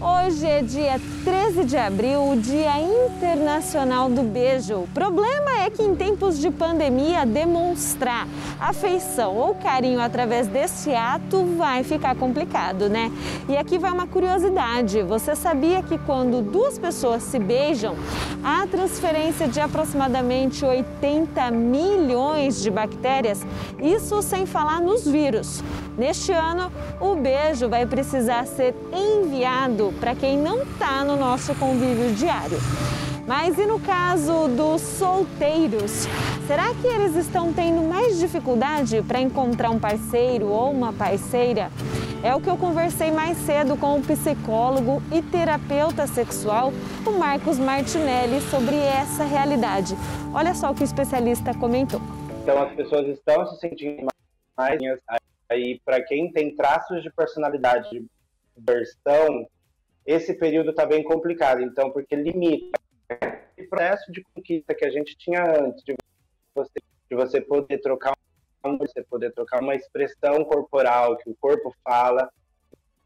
Hoje é dia 13 de abril, o Dia Internacional do Beijo. O problema é que em tempos de pandemia, demonstrar afeição ou carinho através desse ato vai ficar complicado, né? E aqui vai uma curiosidade: você sabia que quando duas pessoas se beijam, há transferência de aproximadamente 80 milhões de bactérias? Isso sem falar nos vírus. Neste ano, o beijo vai precisar ser enviado para quem não está no nosso convívio diário. Mas e no caso dos solteiros? Será que eles estão tendo mais dificuldade para encontrar um parceiro ou uma parceira? É o que eu conversei mais cedo com o psicólogo e terapeuta sexual, o Marcos Martinelli, sobre essa realidade. Olha só o que o especialista comentou. Então as pessoas estão se sentindo mais Aí, para quem tem traços de personalidade de versão, esse período está bem complicado, então, porque limita o processo de conquista que a gente tinha antes, de você, de você poder trocar você poder trocar uma expressão corporal que o corpo fala.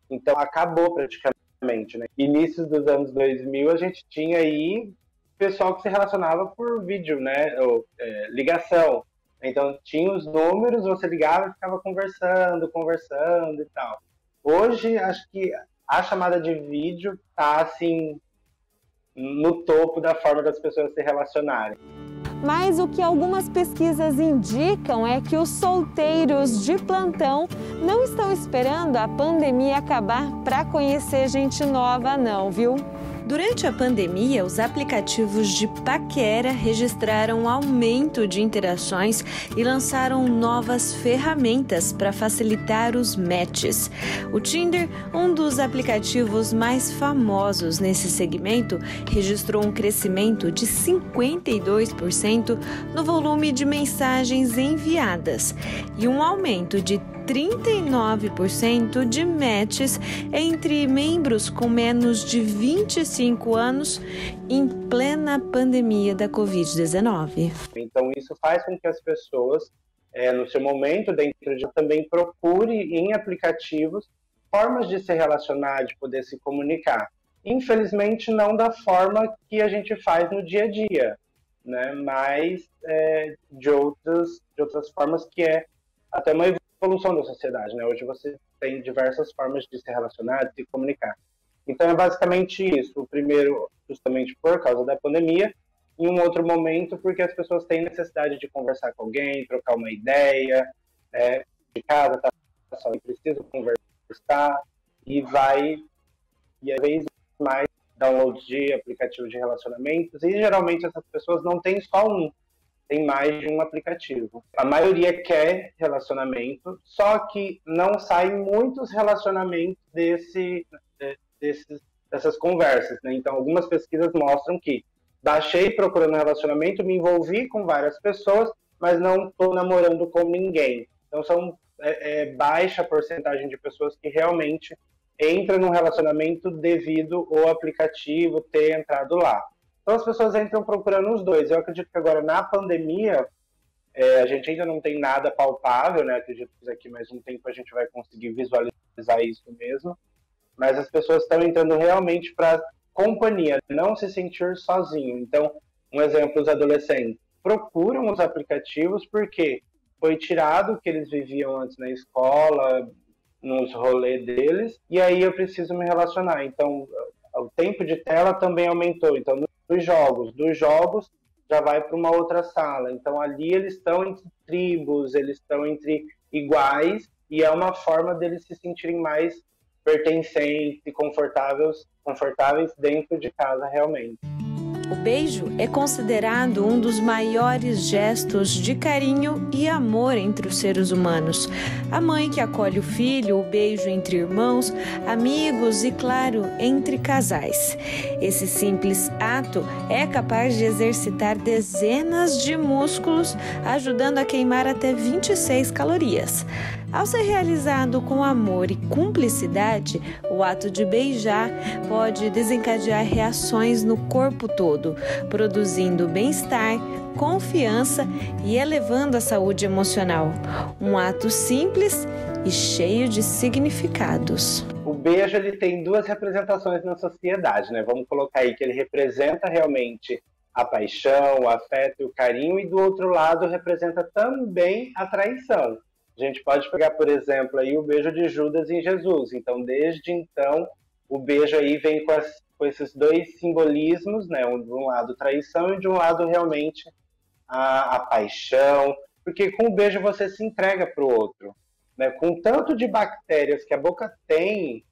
Então, acabou praticamente, né? Inícios dos anos 2000, a gente tinha aí pessoal que se relacionava por vídeo, né? Ou, é, ligação. Então tinha os números, você ligava e ficava conversando, conversando e tal. Hoje acho que a chamada de vídeo tá assim no topo da forma das pessoas se relacionarem. Mas o que algumas pesquisas indicam é que os solteiros de plantão não estão esperando a pandemia acabar para conhecer gente nova, não, viu? Durante a pandemia, os aplicativos de paquera registraram aumento de interações e lançaram novas ferramentas para facilitar os matches. O Tinder, um dos aplicativos mais famosos nesse segmento, registrou um crescimento de 52% no volume de mensagens enviadas e um aumento de 39% de matches entre membros com menos de 25 anos em plena pandemia da Covid-19. Então, isso faz com que as pessoas, é, no seu momento dentro de também procure em aplicativos formas de se relacionar, de poder se comunicar. Infelizmente, não da forma que a gente faz no dia a dia, né? mas é, de, outras, de outras formas que é até uma evolução da sociedade, né? Hoje você tem diversas formas de se relacionar, de se comunicar. Então é basicamente isso. O primeiro, justamente por causa da pandemia, em um outro momento, porque as pessoas têm necessidade de conversar com alguém, trocar uma ideia, é, de casa, tá só precisa conversar e vai e às vezes mais downloads de aplicativos de relacionamentos e geralmente essas pessoas não têm só um, tem mais de um aplicativo. A maioria quer relacionamento, só que não saem muitos relacionamentos desse, desses, dessas conversas. Né? Então, algumas pesquisas mostram que baixei procurando relacionamento, me envolvi com várias pessoas, mas não estou namorando com ninguém. Então, são é, é, baixa porcentagem de pessoas que realmente entram no relacionamento devido ao aplicativo ter entrado lá. Então as pessoas entram procurando os dois. Eu acredito que agora na pandemia é, a gente ainda não tem nada palpável, né? Acredito que daqui mais um tempo a gente vai conseguir visualizar isso mesmo. Mas as pessoas estão entrando realmente para companhia, não se sentir sozinho. Então, um exemplo, os adolescentes procuram os aplicativos porque foi tirado o que eles viviam antes na escola, nos rolês deles, e aí eu preciso me relacionar. Então, o tempo de tela também aumentou. Então, dos jogos. Dos jogos já vai para uma outra sala. Então ali eles estão entre tribos, eles estão entre iguais e é uma forma deles se sentirem mais pertencentes confortáveis, confortáveis dentro de casa realmente. O beijo é considerado um dos maiores gestos de carinho e amor entre os seres humanos. A mãe que acolhe o filho, o beijo entre irmãos, amigos e, claro, entre casais. Esse simples ato é capaz de exercitar dezenas de músculos, ajudando a queimar até 26 calorias. Ao ser realizado com amor e cumplicidade, o ato de beijar pode desencadear reações no corpo todo, produzindo bem-estar, confiança e elevando a saúde emocional. Um ato simples e cheio de significados. O beijo ele tem duas representações na sociedade, né? Vamos colocar aí que ele representa realmente a paixão, o afeto e o carinho, e do outro lado representa também a traição. A gente pode pegar, por exemplo, aí o beijo de Judas em Jesus. Então, desde então, o beijo aí vem com, as, com esses dois simbolismos, né? Um, de um lado traição e de um lado realmente a, a paixão, porque com o beijo você se entrega para o outro. Né? Com tanto de bactérias que a boca tem,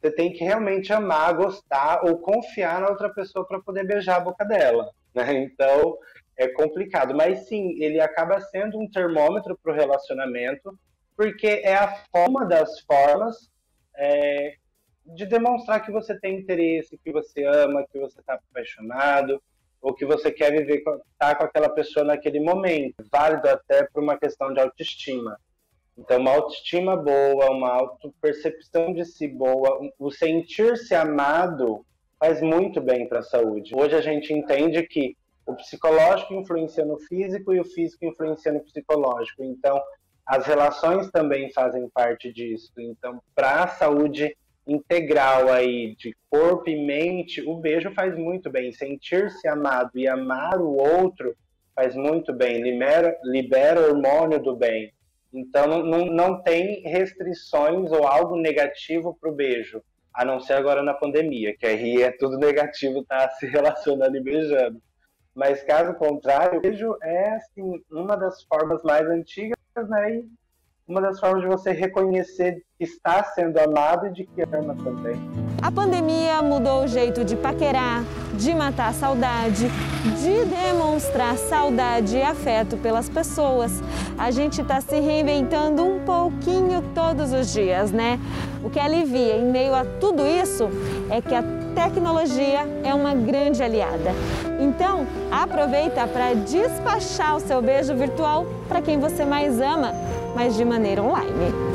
você tem que realmente amar, gostar ou confiar na outra pessoa para poder beijar a boca dela. Né? Então é complicado. Mas sim, ele acaba sendo um termômetro para o relacionamento, porque é a forma das formas é, de demonstrar que você tem interesse, que você ama, que você está apaixonado, ou que você quer viver, tá com aquela pessoa naquele momento. Válido até por uma questão de autoestima. Então, uma autoestima boa, uma autopercepção de si boa, o sentir-se amado faz muito bem para a saúde. Hoje a gente entende que o psicológico influencia no físico e o físico influencia no psicológico. Então, as relações também fazem parte disso. Então, para a saúde integral aí de corpo e mente, o beijo faz muito bem. Sentir-se amado e amar o outro faz muito bem. Libera, libera hormônio do bem. Então não, não tem restrições ou algo negativo para o beijo, a não ser agora na pandemia, que aí é tudo negativo tá se relacionando e beijando. Mas caso contrário, o beijo é assim uma das formas mais antigas, né? E uma das formas de você reconhecer que está sendo amado e de que ama também. A pandemia mudou o jeito de paquerar, de matar a saudade, de demonstrar saudade e afeto pelas pessoas. A gente está se reinventando um pouquinho todos os dias, né? O que alivia em meio a tudo isso é que a tecnologia é uma grande aliada. Então, aproveita para despachar o seu beijo virtual para quem você mais ama mas de maneira online.